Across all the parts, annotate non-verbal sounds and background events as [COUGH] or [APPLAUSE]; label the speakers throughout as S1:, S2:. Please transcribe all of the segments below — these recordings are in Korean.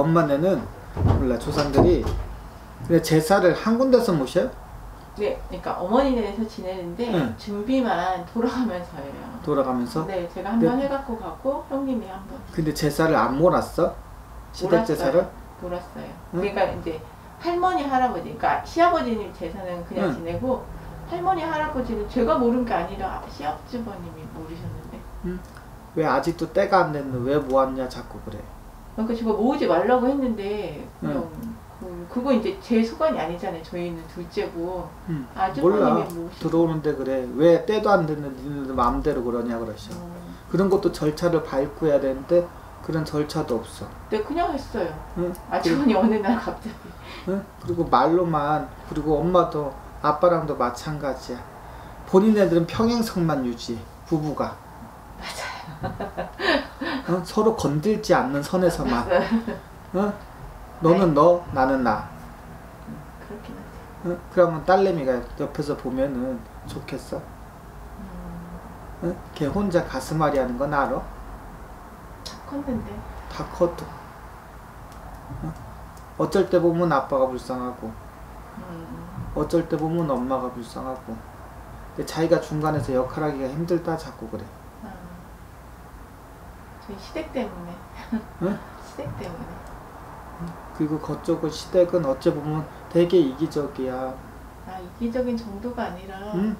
S1: 그 엄마네는 몰라 조상들이 근데 제사를 한 군데서 모셔요?
S2: 네, 그러니까 어머니네에서 지내는데
S1: 응.
S2: 준비만 돌아가면서 해요.
S1: 돌아가면서
S2: 네, 제가 한번
S1: 네.
S2: 해갖고 가고 형님이 한 번
S1: 근데 제사를 안 몰았어? 시댁 제사를?
S2: 돌았어요.
S1: 응?
S2: 그러니까 이제 할머니 할아버지, 그러니까 시아버지님 제사는 그냥
S1: 응.
S2: 지내고 할머니 할아버지는 제가 모른 게 아니라 시아버님이 모르셨는데.
S1: 왜 아직도 때가 안 됐는데 왜 모았냐 자꾸 그래
S2: 그러니까 제가 모으지 말라고 했는데 그냥 그, 그거 이제 제 소관이 아니잖아요. 저희는 둘째고
S1: 응.
S2: 아주버님이
S1: 몰라
S2: 모으시.
S1: 들어오는데 그래 왜 때도 안 됐는데 니네들 마음대로 그러냐 그러셔
S2: 음,
S1: 그런 것도 절차를 밟고 해야 되는데 그런 절차도 없어
S2: 네, 그냥 했어요.
S1: 응?
S2: 아주버니 어느 날 갑자기.
S1: 응? 그리고 말로만 그리고 엄마도 아빠랑도 마찬가지야 본인 애들은 평행선만 유지 부부가 맞아요 어? 서로 건들지 않는 선에서만 어? 너는 너 나는 나
S2: 그렇긴 하죠.
S1: 어? 그러면 딸내미가 옆에서 보면은 좋겠어
S2: 음,
S1: 어? 걔 혼자 가슴앓이 하는 건 알아?
S2: 컸는데.
S1: 다 커도 어? 어쩔 때 보면 아빠가 불쌍하고
S2: 음,
S1: 어쩔 때 보면 엄마가 불쌍하고 근데 자기가 중간에서 역할하기가 힘들다 자꾸 그래
S2: 시댁 때문에.
S1: 응? [LAUGHS]
S2: 시댁 때문에.
S1: 그리고 그쪽은 시댁은 어찌 보면 되게 이기적이야
S2: 아 이기적인 정도가 아니라
S1: 응?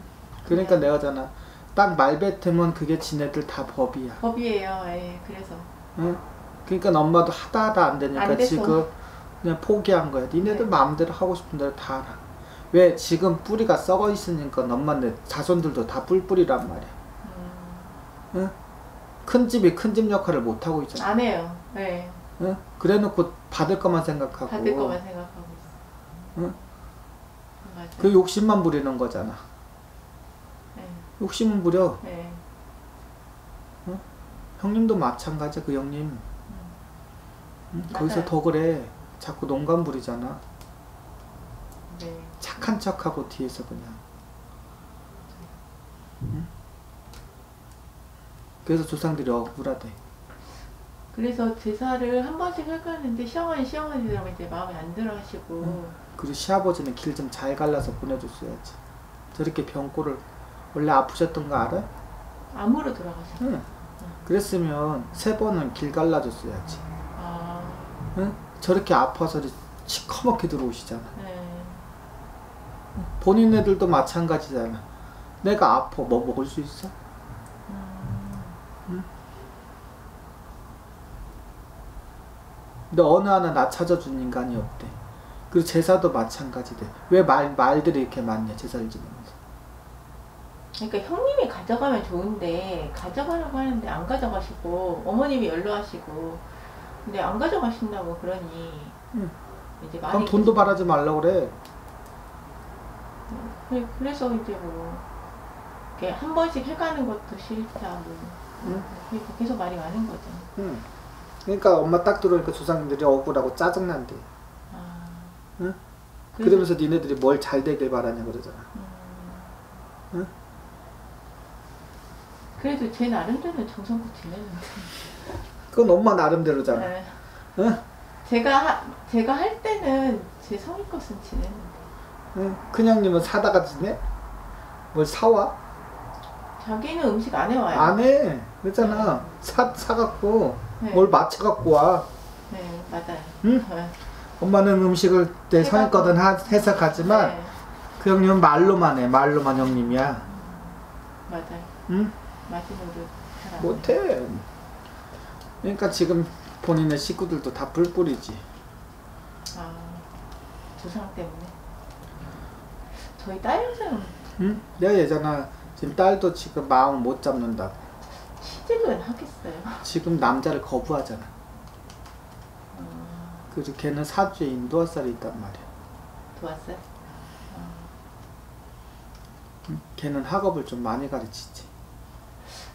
S1: 그러니까 내가 잖아 딱 말 뱉으면 그게 지네들 다 법이야
S2: 법이에요. 예, 그래서
S1: 응? 그러니까 엄마도 하다 하다 안 되니까
S2: 안.
S1: 지금 그냥 포기한 거야 니네들
S2: 네.
S1: 마음대로 하고 싶은 대로 다 알아 왜 지금 뿌리가 썩어 있으니까 엄마네 자손들도 다 뿔뿔이란 말이야
S2: 음,
S1: 응? 큰 집이 큰 집 역할을 못 하고 있잖아
S2: 안 해요. 네,
S1: 응? 그래놓고 받을 것만 생각하고
S2: 받을 것만 생각하고 있어.
S1: 응?
S2: 맞아.
S1: 그 욕심만 부리는 거잖아
S2: 네,
S1: 욕심은 부려
S2: 네.
S1: 형님도 마찬가지야 그 형님 응? 거기서. 더 그래 자꾸 농간 부리잖아
S2: 네.
S1: 착한 척하고 뒤에서 그냥 응? 그래서 조상들이 억울하대
S2: 그래서 제사를 한 번씩 해가는데 시어머니 시어머니들하고 이제 마음에 안 들어 하시고
S1: 응. 그리고 시아버지는 길 좀 잘 갈라서 보내줬어야지 저렇게 병고를 원래 아프셨던 거 알아?
S2: 암으로 돌아가셨어요.
S1: 응. 그랬으면 세 번은 길 갈라줬어야지
S2: 아,
S1: 응? 저렇게 아파서 시커멓게 들어오시잖아
S2: 네.
S1: 본인 애들도 마찬가지잖아 내가 아파 뭐 먹을 수 있어?
S2: 음,
S1: 근데 어느 하나 나 찾아준 인간이 없대. 그리고 제사도 마찬가지대. 왜 말, 말들이 이렇게 많냐 제사를 지내면서.
S2: 그러니까 형님이 가져가면 좋은데 가져가려고 하는데 안 가져가시고 어머님이 연로하시고 근데 안 가져가신다고 그러니
S1: 응.
S2: 이제 많이
S1: 그럼 돈도 바라지 말라고 그래.
S2: 그래, 그래서 이제 뭐 이렇게 한 번씩 해가는 것도 싫다 뭐
S1: 응.
S2: 그러니까 계속 말이 많은 거죠.
S1: 응. 그러니까 엄마 딱 들어오니까 조상님들이 억울하고 짜증난대
S2: 아,
S1: 응?
S2: 그래서-
S1: 그러면서 니네들이 뭘 잘 되길 바라냐 그러잖아
S2: 음,
S1: 응?
S2: 그래도 제 나름대로는 정성껏 지내는데.
S1: 그건 엄마 나름대로잖아
S2: 네.
S1: 응?
S2: 제가 하, 제가 할 때는 제 성의껏은 지내는데
S1: 응? 큰형님은 사다가 지내? 뭘 사와?
S2: 자기는 음식 안 해와요.
S1: 안 해 그랬잖아 사, 사갖고
S2: 네.
S1: 뭘 맞춰갖고 와
S2: 네 맞아요.
S1: 응?
S2: 네.
S1: 엄마는 음식을 내 하- 해서 가지만
S2: 네,
S1: 그 형님은 말로만 해 말로만 형님이야
S2: 맞아요.
S1: 응?
S2: 마지노릇 잘안
S1: 못해 그러니까 지금 본인의 식구들도 다 뿔뿔이지
S2: 아 조상 때문에 저희 딸 영상은
S1: 응? 내가 예전에 지금 딸도 지금 마음 못 잡는다고
S2: 시집은 하겠어요.
S1: 지금 남자를 거부하잖아
S2: 어,
S1: 그리고 걔는 사주에 인도화살이 있단 말이야. 응? 걔는 학업을 좀 많이 가르치지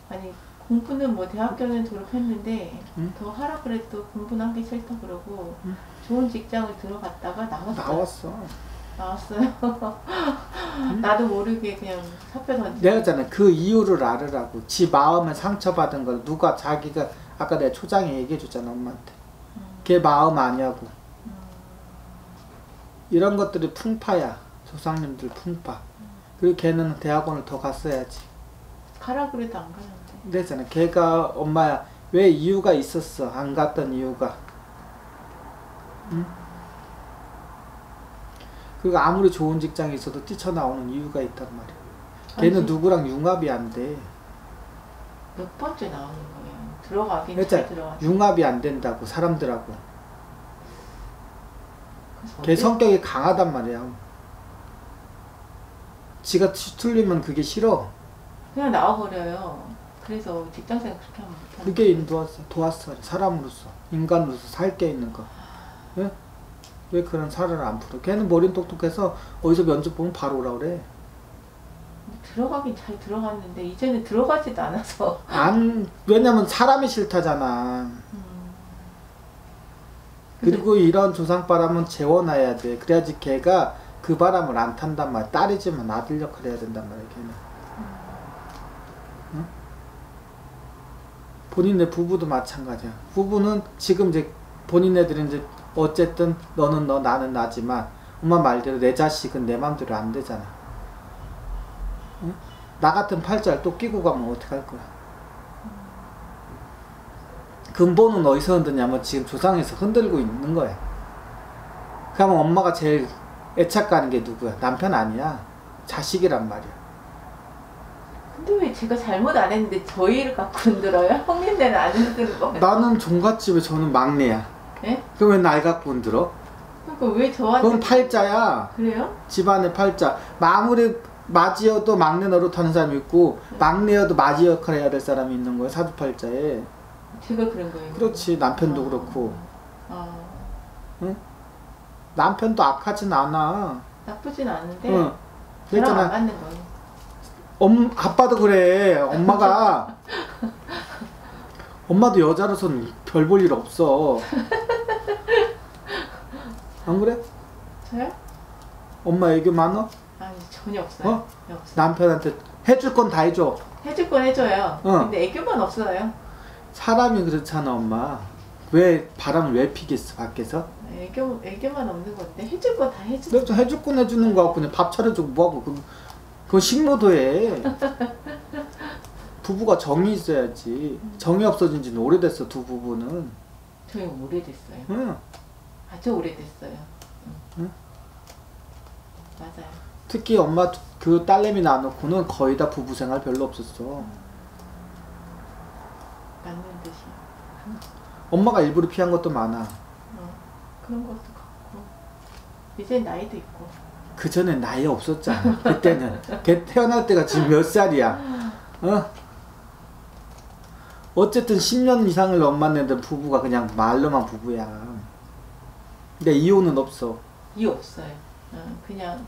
S2: 아니 공부는 뭐 대학교는 졸업했는데
S1: 응?
S2: 더 하라 그래도 공부는 하기 싫다 그러고
S1: 응?
S2: 좋은 직장을 들어갔다가 나왔어요.
S1: 나왔어
S2: 나왔어요. [LAUGHS] 나도 모르게 그냥 사표 던지.
S1: 내가 잖아 그 이유를 알으라고 지 마음에 상처받은 걸 누가 자기가 아까 내가 초장에 얘기해 줬잖아 엄마한테
S2: 음,
S1: 걔 마음 아냐고.
S2: 음,
S1: 이런 것들이 풍파야. 조상님들 풍파. 그리고 걔는 대학원을 더 갔어야지.
S2: 가라 그래도 안 가는데.
S1: 그랬잖아. 걔가 엄마야 왜 이유가 있었어. 안 갔던 이유가. 응? 그리고 아무리 좋은 직장에 있어도 뛰쳐나오는 이유가 있단 말이야. 걔는
S2: 아니,
S1: 누구랑 융합이 안 돼.
S2: 몇 번째 나오는 거예요. 들어가긴. 잘 들어가.
S1: 융합이 안 된다고 사람들하고. 걔 성격이 강하단 말이야. 지가 치- 틀리면 그게 싫어.
S2: 그냥 나와버려요. 그래서 직장생활 그렇게 하면 못하는
S1: 그게 인도왔어, 도왔어. 사람으로서, 인간으로서 살 게 있는 거. 예? 왜 그런 살을 안 풀어? 걔는 머리는 똑똑해서 어디서 면접 보면 바로 오라 그래.
S2: 들어가긴 잘 들어갔는데 이제는 들어가지도 않아서
S1: 안, 왜냐면 사람이 싫다잖아.
S2: 음.
S1: 그리고 이런 조상바람은 재워놔야 돼. 그래야지 걔가 그 바람을 안 탄단 말이야. 딸이지만 아들 역할 해야 된단 말이야, 걔는. 응? 본인네 부부도 마찬가지야. 부부는 지금 이제 본인네들은 이제 어쨌든 너는 너 나는 나지만 엄마 말대로 내 자식은 내 맘대로 안 되잖아. 응? 나 같은 팔자를 또 끼고 가면 어떡할 거야? 근본은 어디서 흔드냐면 지금 조상에서 흔들고 있는 거야. 그러면 엄마가 제일 애착 가는 게 누구야? 남편 아니야. 자식이란 말이야.
S2: 근데 왜 제가 잘못 안 했는데 저희를 갖고 흔들어요? [LAUGHS] 형님네는 안 흔드는 거.
S1: 나는 종갓집에 저는 막내야.
S2: 예?
S1: 그럼 왜날 갖고 흔들어?
S2: 그러니까 왜 저한테
S1: 그건 팔자야.
S2: 그래요?
S1: 집안의 팔자. 아무리 맞이어도 막내 노릇하는 사람이 있고 막내여도 맞이 역할 해야 될 사람이 있는 거야. 사주팔자에.
S2: 제가 그런 거예요.
S1: 그렇지. 남편도 그렇고.
S2: 아,
S1: 남편도 악하진 않아.
S2: 나쁘진 않은데
S1: 응. 그랬잖아.
S2: 거예요.
S1: 엄, 아빠도 그래. 엄마가. [LAUGHS] 엄마도 여자로서는 별볼 일 없어. 안 그래?
S2: 저요?
S1: 엄마 애교 많어?
S2: 아니 전혀 없어요.
S1: 어?
S2: 네, 없어요.
S1: 남편한테 해줄 건 다 해줘.
S2: 해줄 건 해줘요.
S1: 어.
S2: 근데 애교만 없어요.
S1: 사람이 그렇잖아, 엄마. 왜 바람을 왜 피겠어, 밖에서?
S2: 애교 애교만 없는 건데 해줄 거 다 해주.
S1: 그래서 해줄 건 해주는 거 같고 그냥 밥 차려주고 뭐하고 그, 그거 식모도해. [LAUGHS] 부부가 정이 있어야지. 정이 없어진 지는 오래됐어, 두 부부는.
S2: 저희 오래됐어요.
S1: 응.
S2: 아주 오래됐어요. 응.
S1: 응?
S2: 맞아요.
S1: 특히 엄마 두- 그 딸내미 낳아놓고는 거의 다 부부 생활 별로 없었어.
S2: 맞는 듯이.
S1: 엄마가 일부러 피한 것도 많아.
S2: 어, 그런 것도 같고 이제 나이도 있고.
S1: 그 전에 나이 없었잖아. 그때는. 걔 태어날 때가 지금 몇 살이야. 어? 어쨌든 10년 이상을 엄마네들 부부가 그냥 말로만 부부야. 근데 이혼은 없어.
S2: 이유 없어요. 어, 그냥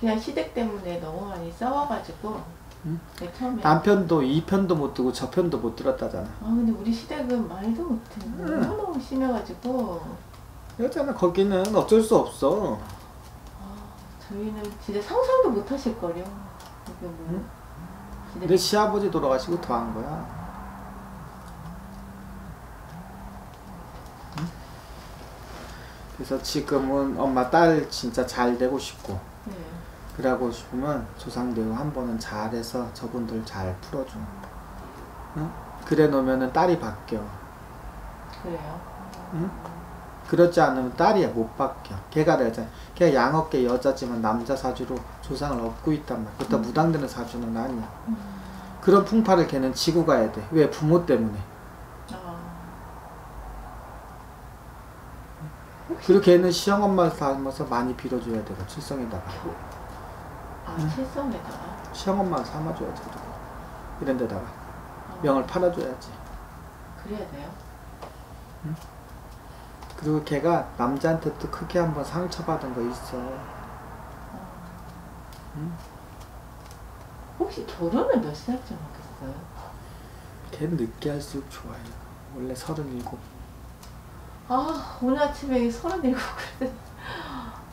S2: 그냥 시댁 때문에 너무 많이 싸워가지고.
S1: 응?
S2: 네, 처음에.
S1: 남편도 이 편도 못 듣고 저 편도 못 들었다잖아.
S2: 아 근데 우리 시댁은 말도 못해.
S1: 응.
S2: 너무 심해가지고.
S1: 그렇잖아. 거기는 어쩔 수 없어.
S2: 아, 저희는 진짜 상상도 못 하실 거요. 뭐.
S1: 응? 내 시아버지 돌아가시고 더한 거야. 그래서 지금은 엄마 딸 진짜 잘 되고 싶고
S2: 네.
S1: 그러고 싶으면 조상대우 한 번은 잘해서 저분들 잘 풀어줘. 응? 그래 놓으면은 딸이 바뀌어.
S2: 그래요.
S1: 응? 그렇지 않으면 딸이야 못 바뀌어. 걔가 되잖아. 걔가 양업계 여자지만 남자 사주로 조상을 얻고 있단 말이야. 그렇다 무당되는 사주는 아니야.
S2: 음.
S1: 그런 풍파를 걔는 지고 가야 돼. 왜? 부모 때문에.
S2: 아,
S1: 그리고 걔는 시형엄마 삼아서 많이 빌어줘야 되고 칠성에다가
S2: 아
S1: 응.
S2: 칠성에다가.
S1: 시형엄마 삼아줘야지 그리고 이런 데다가
S2: 아,
S1: 명을 팔아줘야지.
S2: 그래야 돼요.
S1: 그리고 걔가 남자한테 또 크게 한번 상처받은 거 있어.
S2: 아.
S1: 응?
S2: 혹시 결혼을 몇 살쯤 하겠어요?
S1: 걔는 늦게 할수록 좋아요. 원래 서른일곱.
S2: 아 오늘 아침에 서른일곱 그랬더니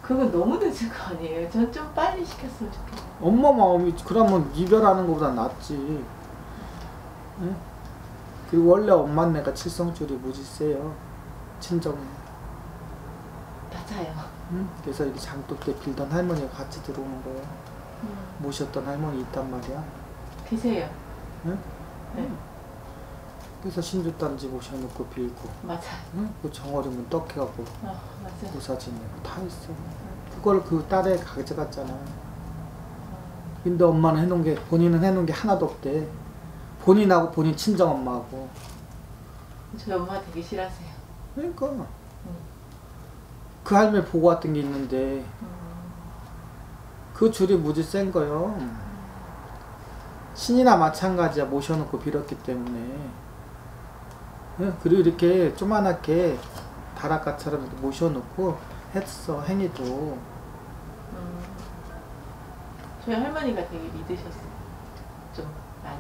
S2: 그건 너무 늦은 거 아니에요? 전 좀 빨리 시켰으면 좋겠어요.
S1: 엄마 마음이 그러면 이별하는 것보다 낫지. 응? 그리고 원래 엄마 내가 칠성줄이 무지 세요. 친정에.
S2: 맞아요.
S1: 응? 그래서 이 장독 때 빌던 할머니가 같이 들어오는 거야.
S2: 음,
S1: 모셨던 할머니 있단 말이야.
S2: 계세요.
S1: 응?
S2: 네,
S1: 그래서 신주단지 모셔놓고 빌고.
S2: 맞아요.
S1: 응? 그 정어리문 떡해갖고
S2: 어, 맞아요.
S1: 고사 지내고 다 있어. 그걸 그 딸에 가져갔잖아.
S2: 어,
S1: 근데 엄마는 해놓은 게 본인은 해놓은 게 하나도 없대. 본인하고 본인 친정 엄마하고.
S2: 저희 엄마 되게 싫어하세요.
S1: 그러니까
S2: 음,
S1: 그 할머니 보고 왔던 게 있는데
S2: 음,
S1: 그 줄이 무지 센 거요. 신이나 마찬가지야 모셔놓고 빌었기 때문에. 응? 그리고 이렇게 조그맣게 다락가처럼 이렇게 모셔놓고 했어 행위도.
S2: 음. 저희 할머니가 되게 믿으셨어요. 좀 많이.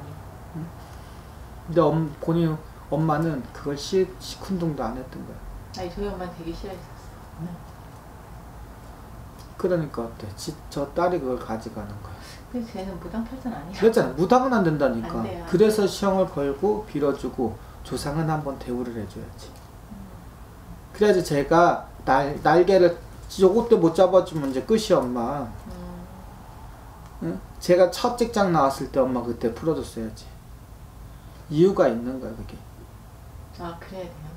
S1: 근데 엄, 본인 엄마는 그걸 시, 시큰둥도 안 했던 거야.
S2: 아니 저희 엄마 되게 싫어했었어요.
S1: 그러니까 어때? 지, 저 딸이 그걸 가져가는 거야.
S2: 근데 쟤는 무당팔전 아니야.
S1: 그랬잖아. 무당은 안 된다니까.
S2: 안 돼요, 안
S1: 그래서 시험을 걸고 빌어주고 조상은 한번 대우를 해줘야지. 그래야지 제가 날, 날개를 요것 때못 잡아주면 이제 끝이 엄마.
S2: 음,
S1: 응? 제가 첫 직장 나왔을 때 엄마 그때 풀어줬어야지. 이유가 있는 거야 그게.
S2: 아 그래야 돼요.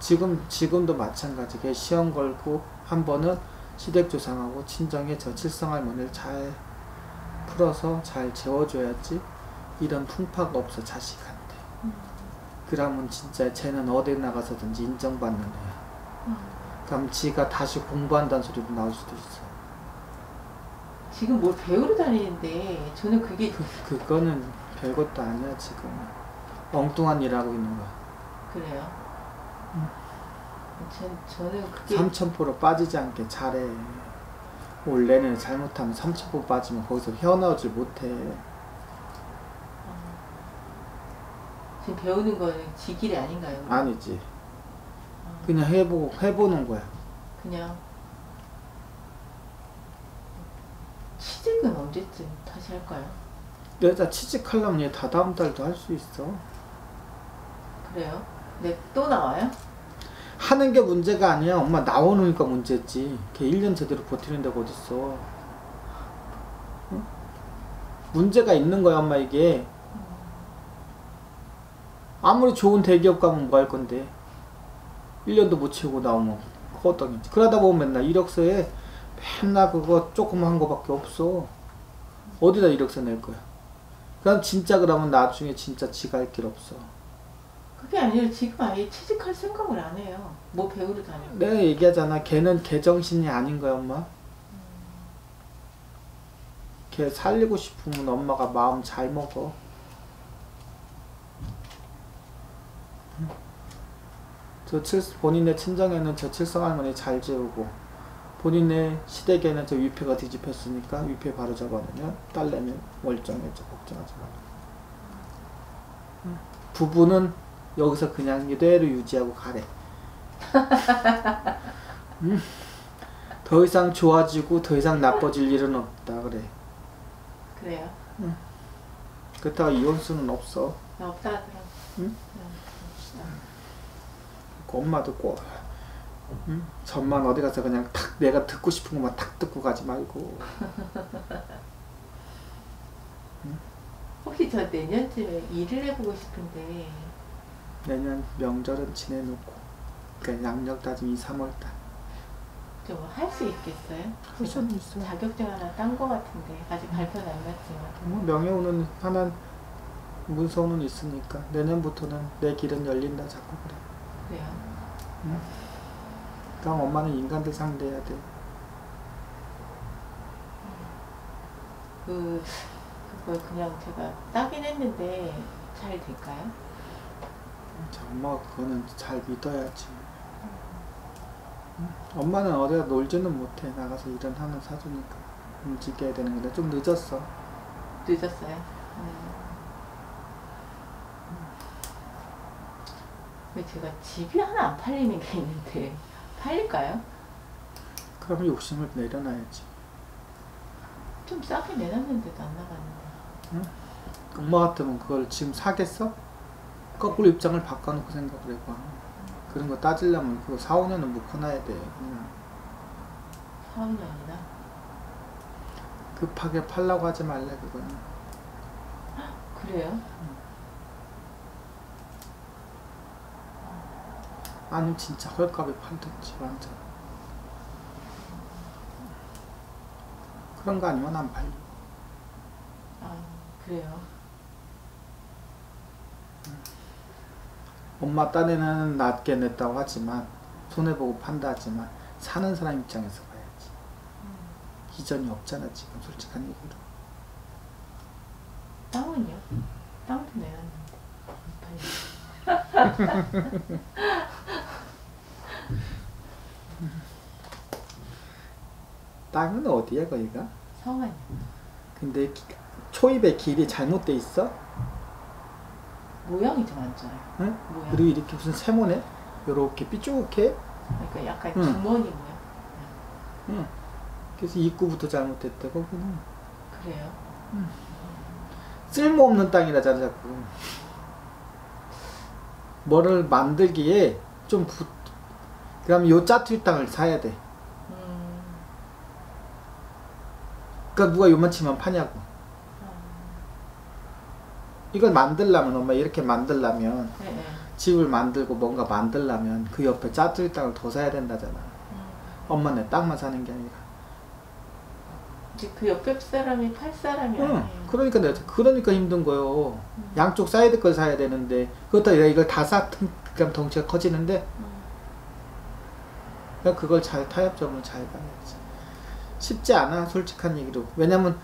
S1: 지금 지금도 마찬가지. 걔 시험 걸고 한 번은 시댁 조상하고 친정에 저 칠성 할머니를 잘 풀어서 잘 재워줘야지 이런 풍파가 없어.
S2: 음,
S1: 그러면 진짜 쟤는 어디 나가서든지 인정받는 거야.
S2: 음.
S1: 그럼 지가 다시 공부한다는 소리도 나올 수도 있어.
S2: 지금 뭘 배우러 다니는데 저는 그게
S1: 그 그거는 별것도 아니야 지금. 엉뚱한 일 하고 있는 거야.
S2: 그래요.
S1: 음.
S2: 전, 저는 그게
S1: 삼천포로 빠지지 않게 잘해. 올 내년에 잘못하면 삼천포 빠지면 거기서 헤어나오질 못해.
S2: 어, 지금 배우는 거는 지길이 아닌가요?
S1: 아니지.
S2: 어,
S1: 그냥 해보고 해보는 거야.
S2: 그냥 취직은 언제쯤 다시 할까요?
S1: 여자 취직하려면 얘 다다음 달도 할 수 있어.
S2: 그래요? 네, 또 나와요?
S1: 하는 게 문제가 아니야. 엄마 나오니까 문제지. 걔 1년 제대로 버티는 데가 어딨어. 응? 문제가 있는 거야, 엄마 이게. 아무리 좋은 대기업 가면 뭐 할 건데. 1년도 못 채우고 나오면 허떡이지. 그러다 보면 맨날 이력서에 맨날 그거 조그만 거밖에 없어. 어디다 이력서 낼 거야. 그럼 진짜 그러면 나중에 진짜 지가 할 길 없어.
S2: 그게 아니라 지금 아예 취직할 생각을 안 해요. 뭐 배우러 다니고.
S1: 내가 얘기하잖아. 걔는 걔정신이 아닌 거야, 엄마. 걔 살리고 싶으면 엄마가 마음 잘 먹어. 저 칠, 본인의 친정에는 저 칠성 할머니 잘 재우고, 본인의 시댁에는 저 위패가 뒤집혔으니까 위패 바로 잡아놓으면 딸내면 멀쩡해져, 걱정하지 마. 응. 부부는 여기서 그냥 이대로 유지하고 가래. 응? [LAUGHS] 더 이상 좋아지고 더 이상 나빠질 일은 없다 그래.
S2: 그래요?
S1: 그렇다고 이혼수는 없어.
S2: 나 없다 하더라고.
S1: 응?
S2: 응.
S1: 그 엄마도 꼭 응? 전만 어디 가서 그냥 탁 내가 듣고 싶은 것만 탁 듣고 가지 말고
S2: 혹시 저 내년쯤에 일을 해보고 싶은데
S1: 내년 명절은 지내놓고 그러니까 양력 따지면 2, 3월 달.
S2: 좀할수 있겠어요?
S1: 할 수는 있어.
S2: 자격증 하나 딴 거 같은데 아직 발표는 안 났지만
S1: 뭐 명예우는 하나 문서는 있으니까 내년부터는 내 길은 열린다 자꾸 그래.
S2: 그래요.
S1: 그럼 엄마는 인간들 상대해야 돼.
S2: 그 그걸 그냥 제가 따긴 했는데 잘 될까요?
S1: 자, 엄마가 그거는 잘 믿어야지. 응? 엄마는 어디가 놀지는 못해. 나가서 일은 하는 사주니까. 움직여야 되는 건데 좀 늦었어.
S2: 늦었어요. 음. 제가 집이 하나 안 팔리는 게 있는데 팔릴까요?
S1: 그러면 욕심을 내려놔야지.
S2: 좀 싸게 내놨는데도 안 나갔는데.
S1: 엄마 같으면 그걸 지금 사겠어? 거꾸로 입장을 바꿔놓고 생각을 해봐. 그런 거 따지려면 그거 4, 5년은 묶어놔야 돼. 그냥
S2: 4, 5년이나?
S1: 급하게 팔라고 하지 말래, 그거는.
S2: 그래요?
S1: 아니면 진짜 헐값에 팔든지, 완전. 그런 거 아니면 안 팔려.
S2: 아, 그래요.
S1: 엄마 딴에는 낮게 냈다고 하지만, 손해보고 판다 하지만, 사는 사람 입장에서 봐야지. 이전이 없잖아, 지금, 솔직한 얘기로.
S2: 땅은요? 땅도 내놨는데 [LAUGHS] 안 팔려.
S1: 땅은 어디야, 거기가?
S2: 성안요.
S1: 근데 기- 초입의 길이 잘못돼 있어?
S2: 모양이 좀 안 좋아요.
S1: 응?
S2: 모양.
S1: 그리고 이렇게 무슨 세모네? 요렇게 삐죽해?
S2: 그러니까 약간
S1: 응.
S2: 주머니 모양.
S1: 응. 그래서 입구부터 잘못됐다, 거기는.
S2: 그래요?
S1: 쓸모없는 땅이라잖아, 자꾸. 뭐를 만들기에 좀 부, 그럼 요 짜투리 땅을 사야 돼. 그니까 누가 요만치만 파냐고.
S2: 아,
S1: 이걸 만들려면, 엄마 이렇게 만들려면,
S2: 네, 네.
S1: 집을 만들고 뭔가 만들려면 그 옆에 짜투리 땅을 더 사야 된다잖아.
S2: 음.
S1: 엄마네 땅만 사는 게 아니라.
S2: 이제 그 옆에 사람이 팔 사람이
S1: 응.
S2: 아니에요.
S1: 그러니까 내가 그러니까 힘든 거요.
S2: 음.
S1: 양쪽 사이드 걸 사야 되는데 그것도 내가 이걸 다 사, 그럼 덩치가 커지는데
S2: 음.
S1: 그걸 잘 타협점을 잘 가야지. 쉽지 않아 솔직한 얘기로. 왜냐면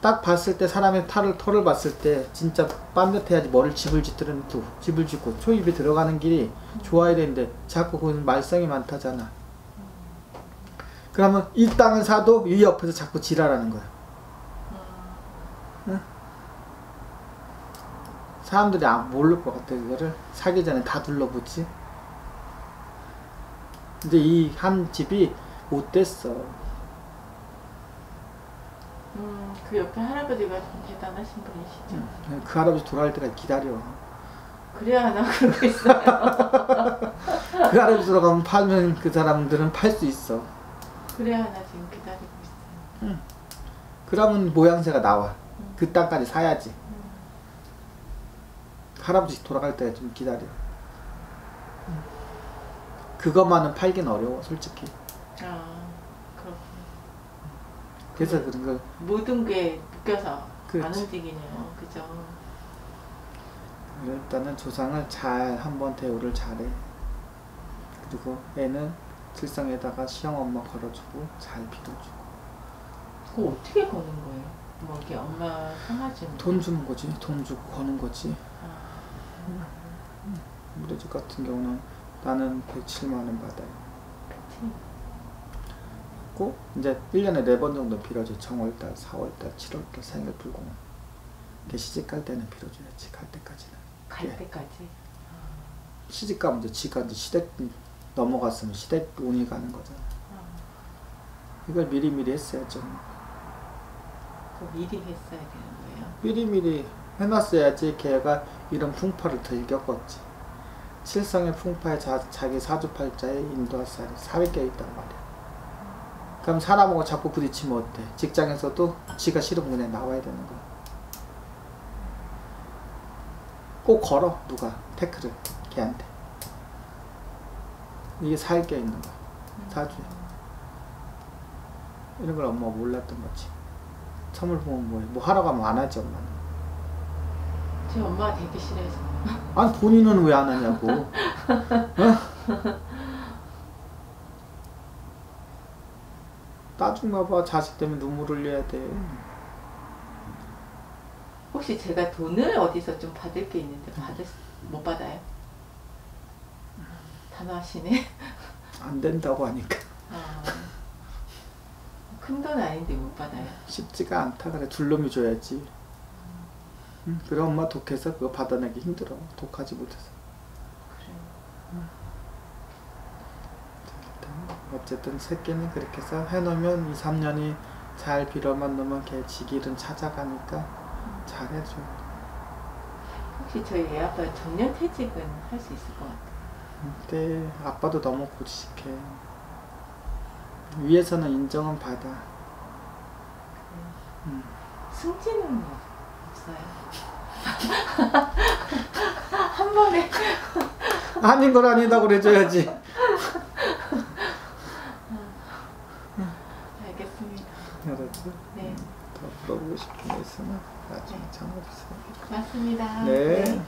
S1: 딱 봤을 때 사람의 탈을 털을 봤을 때 진짜 빤듯해야지 뭐를 집을 짓들은 또 집을 짓고 초입에 들어가는 길이 좋아야 되는데 자꾸 거기는 말썽이 많다잖아. 그러면 이 땅을 사도 이 옆에서 자꾸 지랄하는 거야.
S2: 음.
S1: 사람들이 안 모를 것 같아 그거를 사기 전에 다 둘러보지 근데 이 한 집이 못 됐어
S2: 음, 그 옆에 할아버지가 좀 대단하신 분이시죠.
S1: 그 할아버지 돌아올 때까지 기다려
S2: 그래야 하나 그러고 있어요. [LAUGHS]
S1: 그 할아버지 돌아가면 팔면 그 사람들은 팔 수 있어
S2: 그래야 하나 지금 기다리고 있어요.
S1: 그러면 모양새가 나와 그 땅까지 사야지
S2: 음.
S1: 할아버지 돌아갈 때 좀 기다려 그것만은 팔긴 어려워 솔직히
S2: 아.
S1: 그래서 그런 걸
S2: 모든 게 묶여서 안
S1: 그렇지.
S2: 움직이네요. 그죠?
S1: 일단은 조상을 잘 한번 대우를 잘해. 그리고 애는 질성에다가 시형 엄마 걸어주고 잘 빌어주고
S2: 그거 어떻게 거는 거예요? 뭐 이렇게 엄마 상하주는
S1: 돈 주는 거지 돈 주고 거는 거지
S2: 아,
S1: 우리 집 같은 경우는 나는 107만 원 받아요
S2: 그치.
S1: 고 이제 1년에 4번 정도 빌어줘 정월달 4월달 7월달 생일 불공은 시집 갈 때는 빌어줘야지 갈 때까지는
S2: 갈
S1: 예.
S2: 때까지.
S1: 시집 가면 이제 지가 이제 시댁 넘어갔으면 시댁 운이 가는 거잖아
S2: 아,
S1: 이걸 미리미리 했어야죠
S2: 그 미리 했어야 되는 거예요.
S1: 미리미리 해놨어야지 걔가 이런 풍파를 덜 겪었지. 칠성의 풍파에 자, 자기 사주팔자에 인도살이 400개 있단 말이야. 그럼 사람하고 자꾸 부딪히면 어때? 직장에서도 지가 싫으면 그냥 나와야 되는 거야. 꼭 걸어 누가 태클을 걔한테. 이게 살게 있는 거야. 사주에. 이런 걸 엄마가 몰랐던 거지. 선물 보면 뭐해? 뭐 하러 가면 안 하지 엄마는.
S2: 제 엄마가 되게 싫어해서.
S1: 아니 본인은 왜 안 하냐고. [LAUGHS] 어? 따중나 봐 자식 때문에 눈물 흘려야 돼.
S2: 혹시 제가 돈을 어디서 좀 받을 게 있는데 받을 수- 못 받아요? 단호하시네.
S1: 안 된다고 하니까
S2: 아, 큰돈 아닌데 못 받아요.
S1: 쉽지가 않다 그래 둘놈이 줘야지. 응? 그래 엄마 독해서 그거 받아내기 힘들어 독하지 못해서.
S2: 그래요.
S1: 어쨌든 새끼는 그렇게 해서 해놓으면 2, 3년이 잘 빌어만 놓으면 걔 지길은 찾아가니까 잘해줘.
S2: 혹시 저희 애 아빠 정년 퇴직은 할 수 있을 것 같아요.
S1: 근데 아빠도 너무 고지식해. 위에서는 인정은 받아. 음.
S2: 승진은 뭐 없어요. [LAUGHS] 한 번에
S1: 아닌 걸 아니다고 그래줘야지.
S2: 알겠습니다.
S1: 알았지?
S2: 네,
S1: 있으면 나중에 전화 주세요.
S2: 고맙습니다.
S1: 네.